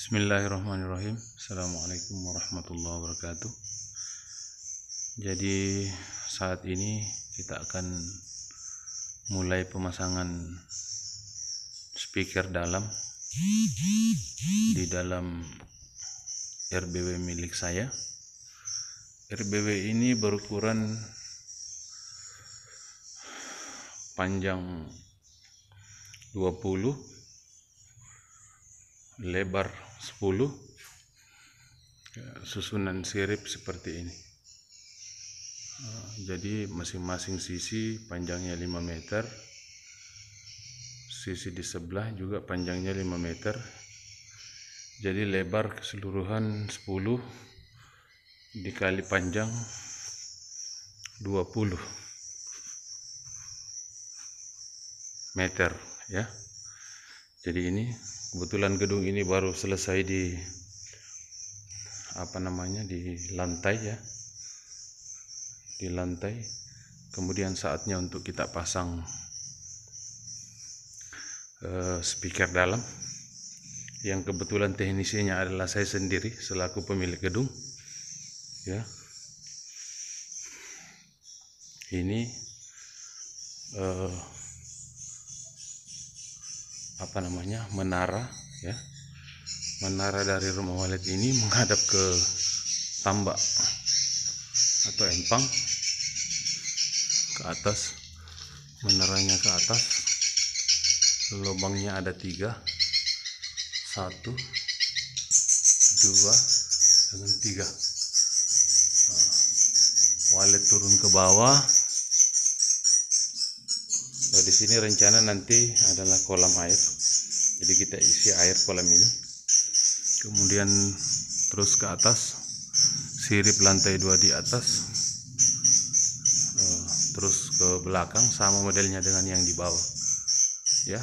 Bismillahirrahmanirrahim. Assalamualaikum warahmatullahi wabarakatuh. Jadi saat ini kita akan mulai pemasangan speaker dalam di dalam RBW milik saya. RBW ini berukuran panjang 20 lebar 10 susunan sirip seperti ini. Ah, jadi masing-masing sisi panjangnya 5 meter. Sisi di sebelah juga panjangnya 5 meter. Jadi lebar keseluruhan 10 dikali panjang 20 meter ya. Jadi ini kebetulan gedung ini baru selesai di apa namanya di lantai ya. Di lantai. Kemudian saatnya untuk kita pasang uh, speaker dalam. Yang kebetulan teknisinya adalah saya sendiri selaku pemilik gedung ya. Ini uh, apa namanya menara ya. Menara dari rumah walet ini menghadap ke tambak atau empang. Ke atas. Menaranya ke atas. Lubangnya ada tiga. Satu dua dengan tiga. Nah, walet turun ke bawah sini rencana nanti adalah kolam air. Jadi kita isi air kolam ini. Kemudian terus ke atas sirip lantai dua di atas. Uh, terus ke belakang sama modelnya dengan yang di bawah. Ya.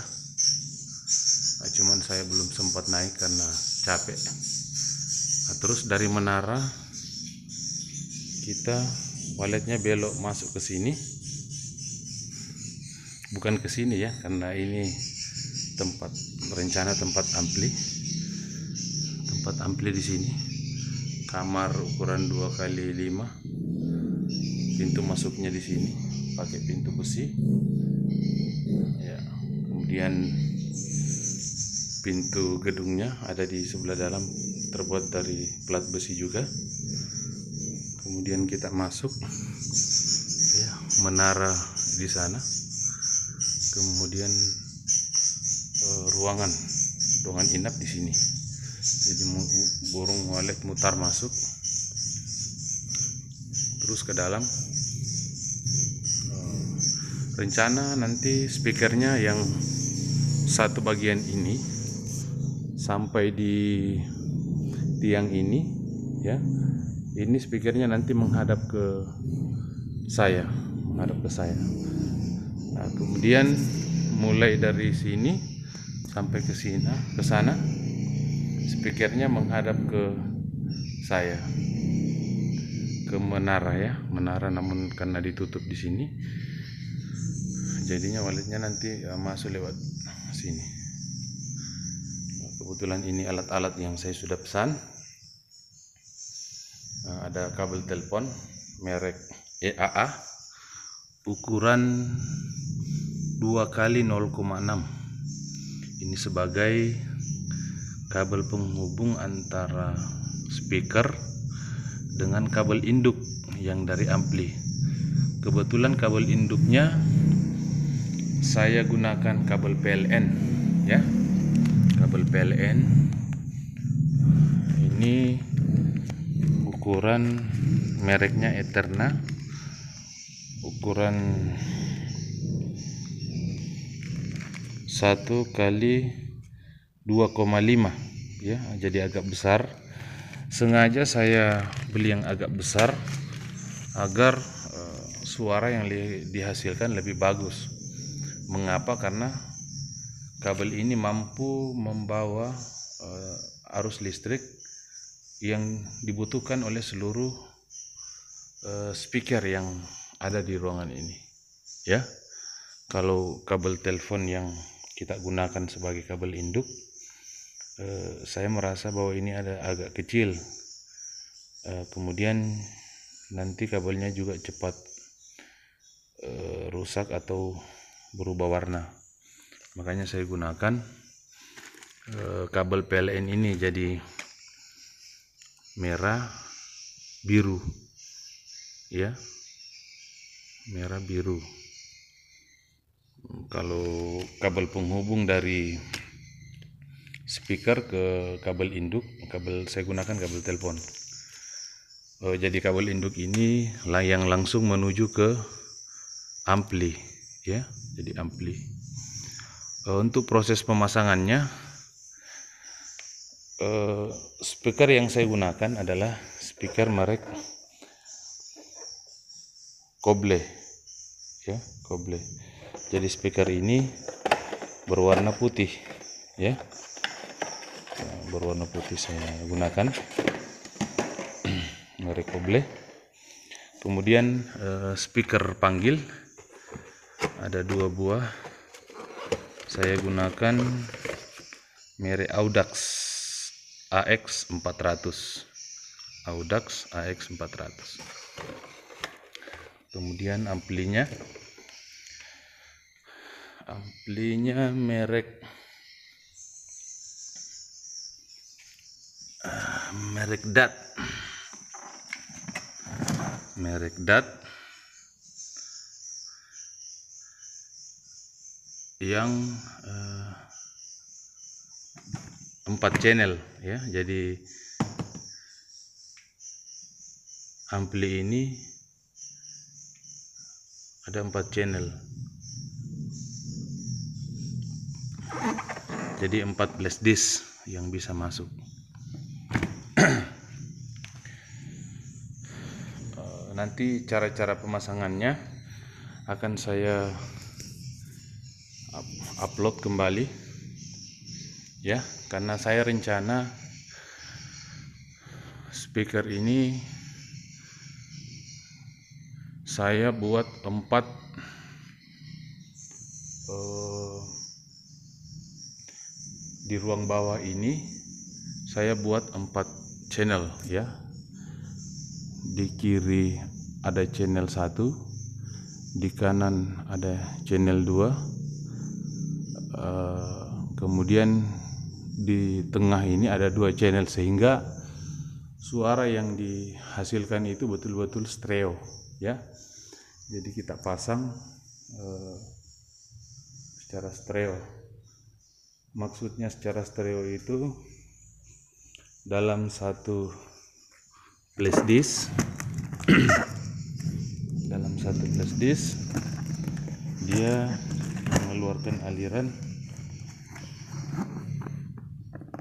Nah, cuman saya belum sempat naik karena capek. Nah, terus dari menara kita waletnya belok masuk ke sini bukan ke sini ya karena ini tempat rencana tempat ampli. Tempat ampli di sini. Kamar ukuran 2 kali 5 pintu masuknya di sini pakai pintu besi. Ya kemudian pintu gedungnya ada di sebelah dalam terbuat dari plat besi juga. Kemudian kita masuk ya menara di sana kemudian uh, ruangan ruangan inap di sini. Jadi burung walet mutar masuk terus ke dalam. Uh, rencana nanti speakernya yang satu bagian ini sampai di tiang ini ya. Ini speakernya nanti menghadap ke saya menghadap ke saya nah, kemudian mulai dari sini sampai ke sini ke sana speakernya menghadap ke saya. Ke menara ya menara namun karena ditutup di sini. Jadinya waletnya nanti uh, masuk lewat sini. Kebetulan ini alat-alat yang saya sudah pesan. Uh, ada kabel telepon merek EAA ukuran 2 kali 0,6 ini sebagai kabel penghubung antara speaker dengan kabel induk yang dari ampli. Kebetulan kabel induknya saya gunakan kabel PLN ya. Kabel PLN ini ukuran mereknya Eterna. Ukuran satu kali 2,5 ya jadi agak besar. Sengaja saya beli yang agak besar agar uh, suara yang dihasilkan lebih bagus. Mengapa? Karena kabel ini mampu membawa uh, arus listrik yang dibutuhkan oleh seluruh uh, speaker yang ada di ruangan ini. Ya kalau kabel telepon yang kita gunakan sebagai kabel induk eh, saya merasa bahwa ini ada agak kecil. Eh, kemudian nanti kabelnya juga cepat eh, rusak atau berubah warna. Makanya saya gunakan kabel PLN ini jadi merah biru. Ya merah biru kalau kabel penghubung dari speaker ke kabel induk kabel saya gunakan kabel telepon. Oh, jadi kabel induk ini yang langsung menuju ke ampli ya. Jadi ampli. Oh, untuk proses pemasangannya uh, speaker yang saya gunakan adalah speaker merek Koble ya Koble jadi speaker ini berwarna putih ya. Berwarna putih saya gunakan. Merek Oble. Kemudian eh, speaker panggil. Ada dua buah. Saya gunakan merek Audax AX 400 Audax AX 400 kemudian amplinya amplinya merek ah, merek DAT merek DAT yang uh, empat channel ya. Jadi ampli ini ada empat channel jadi empat flash disk yang bisa masuk. Nanti cara-cara pemasangannya akan saya upload kembali ya. Karena saya rencana speaker ini saya buat empat uh, di ruang bawah ini saya buat empat channel ya. Di kiri ada channel 1 di kanan ada channel 2 uh, eh, kemudian di tengah ini ada dua channel sehingga suara yang dihasilkan itu betul-betul stereo ya. Jadi kita pasang uh, secara stereo maksudnya secara stereo itu dalam satu flash disk. Dalam satu flash disk dia mengeluarkan aliran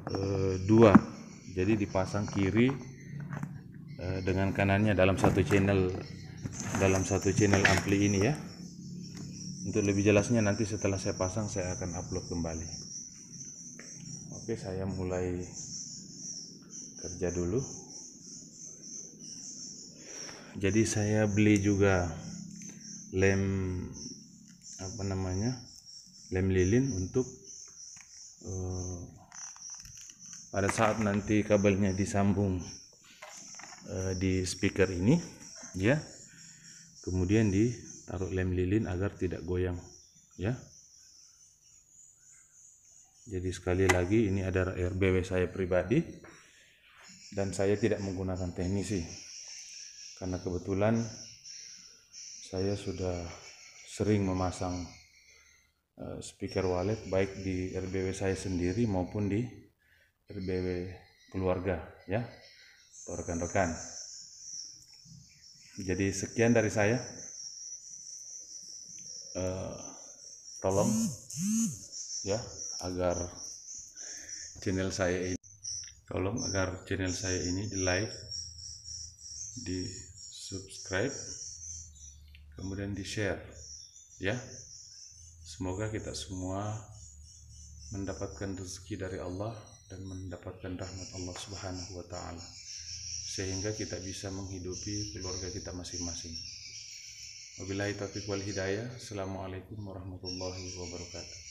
e, dua. Jadi dipasang kiri e, dengan kanannya dalam satu channel dalam satu channel ampli ini ya. Untuk lebih jelasnya nanti setelah saya pasang saya akan upload kembali oke saya mulai kerja dulu. Jadi saya beli juga lem apa namanya lem lilin untuk uh, pada saat nanti kabelnya disambung uh, di speaker ini ya. Kemudian ditaruh lem lilin agar tidak goyang ya jadi sekali lagi ini adalah RBW saya pribadi dan saya tidak menggunakan teknisi. Karena kebetulan saya sudah sering memasang uh, speaker wallet baik di RBW saya sendiri maupun di RBW keluarga ya rekan-rekan. Jadi sekian dari saya. Uh, tolong ya agar channel saya ini tolong agar channel saya ini di like di subscribe kemudian di share ya semoga kita semua mendapatkan rezeki dari Allah dan mendapatkan rahmat Allah Subhanahu wa taala sehingga kita bisa menghidupi keluarga kita masing-masing. Wabillahi taufiq wal hidayah. Assalamualaikum warahmatullahi wabarakatuh.